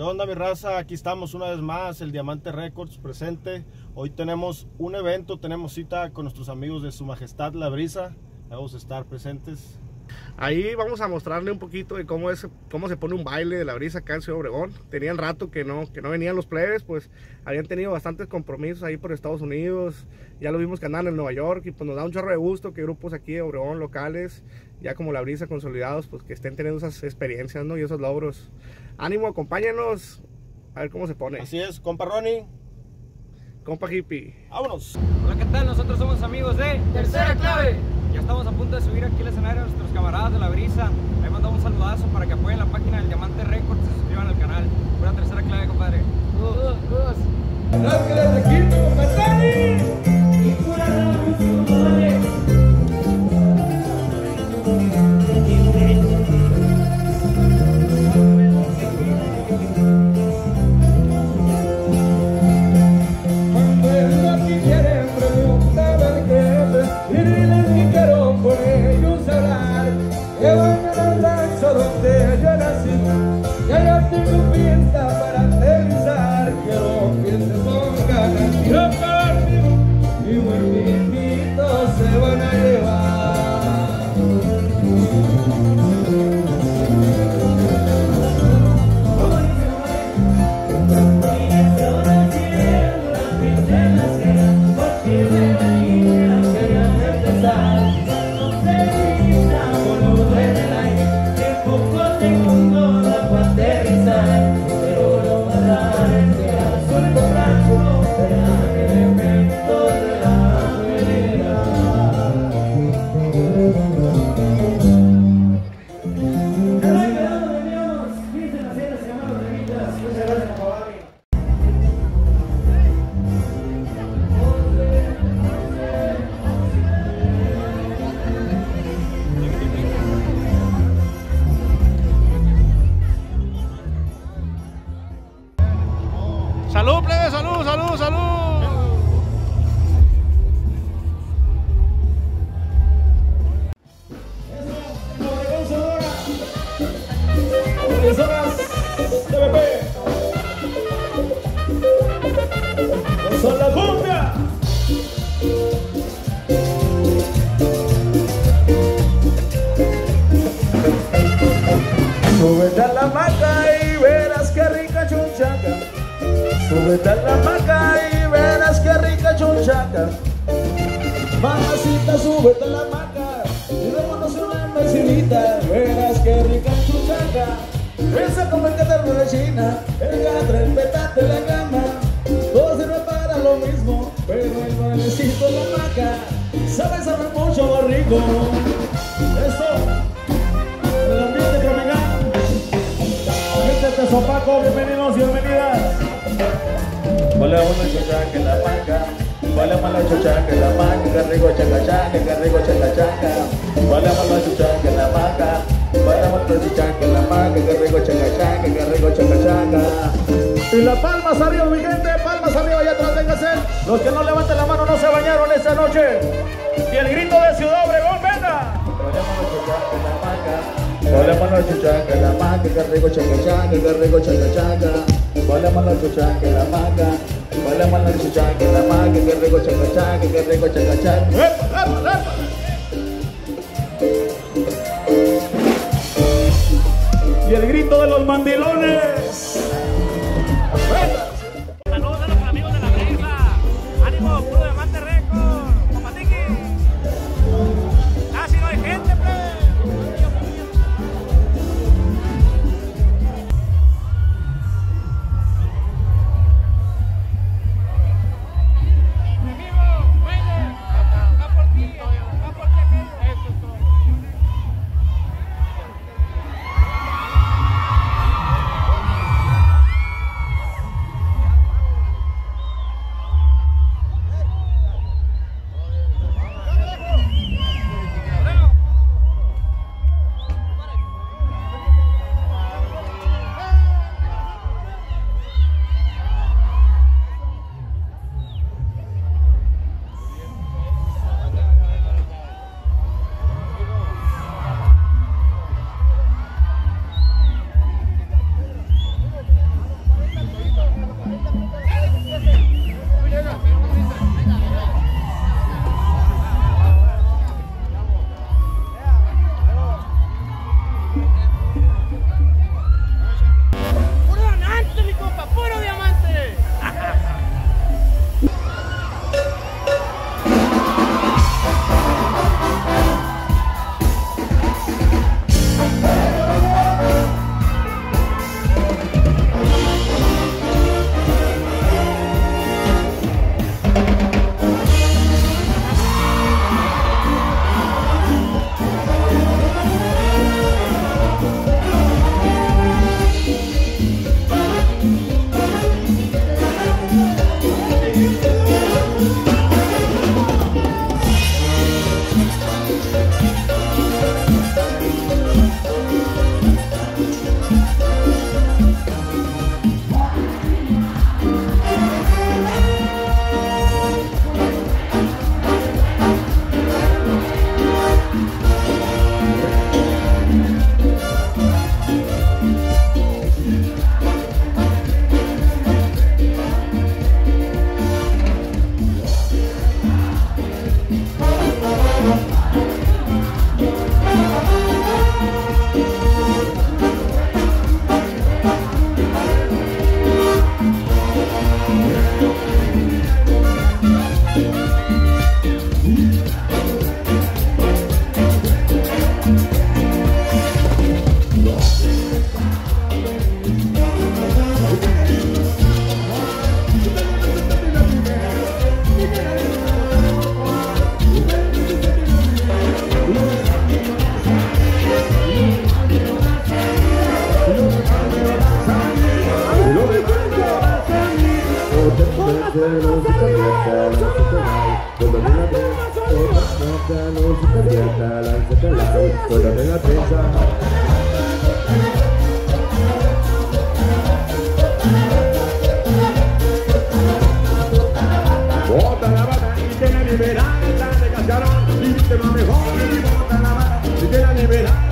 ¿Qué onda mi raza? Aquí estamos una vez más, el Diamante Records presente. Hoy tenemos un evento, tenemos cita con nuestros amigos de Su Majestad La Brisa. Vamos a estar presentes. Ahí vamos a mostrarle un poquito de cómo, es, cómo se pone un baile de la brisa acá en Ciudad Obregón. Tenían rato que no, que no venían los plebes, pues habían tenido bastantes compromisos ahí por Estados Unidos. Ya lo vimos que andan en Nueva York y pues nos da un chorro de gusto que grupos aquí de Obregón locales, ya como la brisa consolidados, pues que estén teniendo esas experiencias ¿no? y esos logros. Ánimo, acompáñenos a ver cómo se pone. Así es, compa Ronnie. Compa hippie. Vámonos. Hola, ¿qué tal? Nosotros somos amigos de Tercera clave. Ya estamos a punto de subir aquí al escenario a nuestros camaradas de la brisa. Ahí mandamos un saludazo para que apoyen la página del Diamante Records y se suscriban al canal. Pura tercera clave, compadre. Cuando China, el gatra, el petate, la cama. Todo sirve para lo mismo, pero el bailecito la maca sabe, sabe mucho más rico. Esto, el ambiente tropical. Gente de Sopaco, bienvenidos y bienvenidas. Hola, una chuchaca en la maca. Hola, mala chuchaca en la maca. Que rico chaca chaca, que rico chaca chaca. Chuchaca en la maca. Mala chuchaca en la maca. Que rico chaca chaca, que rico chaca chaca. Y las palmas arriba, mi gente. Palmas arriba, allá atrás, véngase. Los que no levanten la mano no se bañaron esta noche. Y el grito de Ciudad Obregón, venga. En la chuchaca la maca. Que rico chaca chaca, que rico chaca chaca. Hola, mala chuchaca la maca. Hola, mala chuchaca la maca. Que rico chaca chaca, que rico chaca chaca. ¡Epa, epa, epa! Y el grito de los mandilones. Cuéntame la la. Bota la bata y te la liberan, la de y te va mejor, y bota la bata y te la liberan.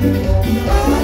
Música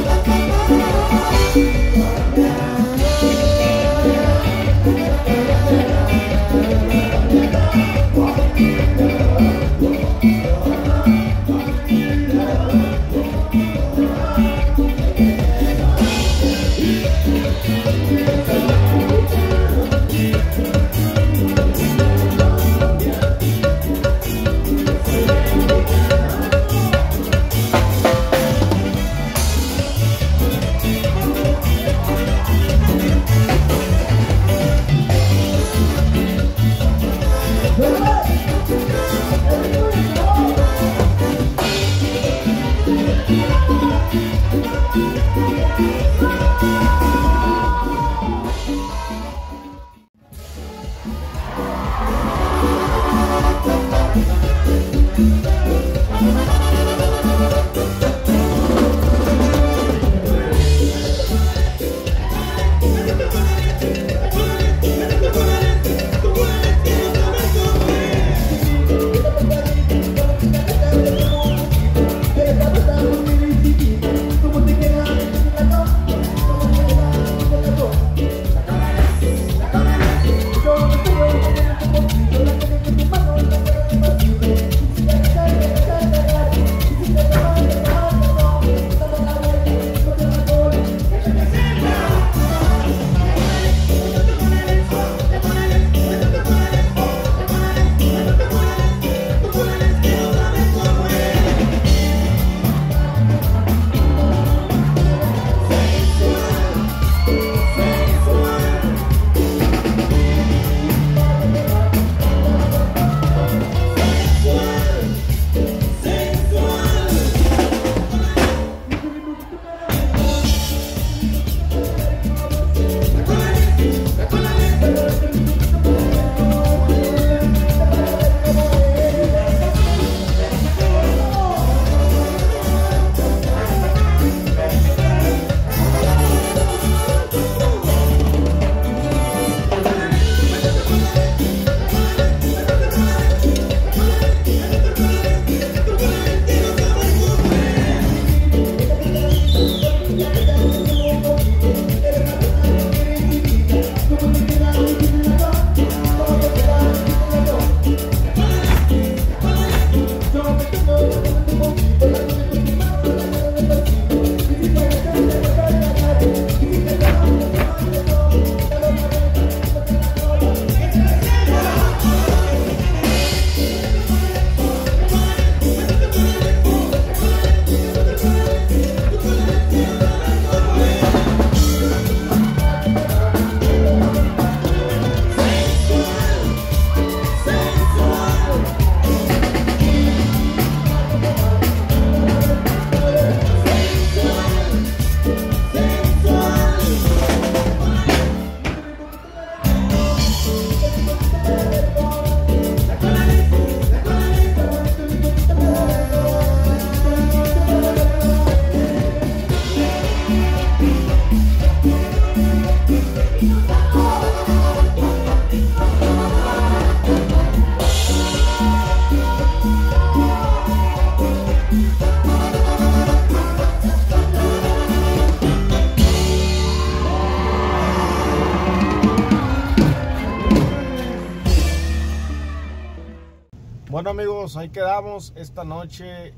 ahí quedamos. Esta noche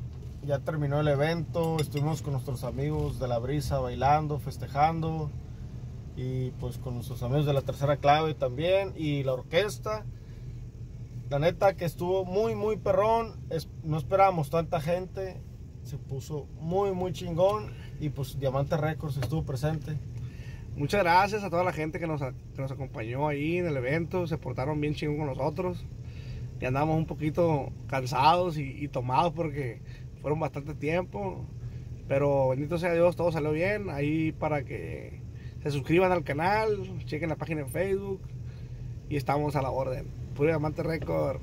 ya terminó el evento. Estuvimos con nuestros amigos de la brisa bailando, festejando. Y pues con nuestros amigos de la tercera clave también. Y la orquesta. La neta que estuvo muy, muy perrón. No esperábamos tanta gente. Se puso muy, muy chingón. Y pues Diamante Records estuvo presente. Muchas gracias a toda la gente que nos, que nos acompañó ahí en el evento. Se portaron bien chingón con nosotros. Y andamos un poquito cansados y, y tomados porque fueron bastante tiempo. Pero bendito sea Dios, todo salió bien. Ahí para que se suscriban al canal, chequen la página en Facebook. Y estamos a la orden. Puro Diamante Record.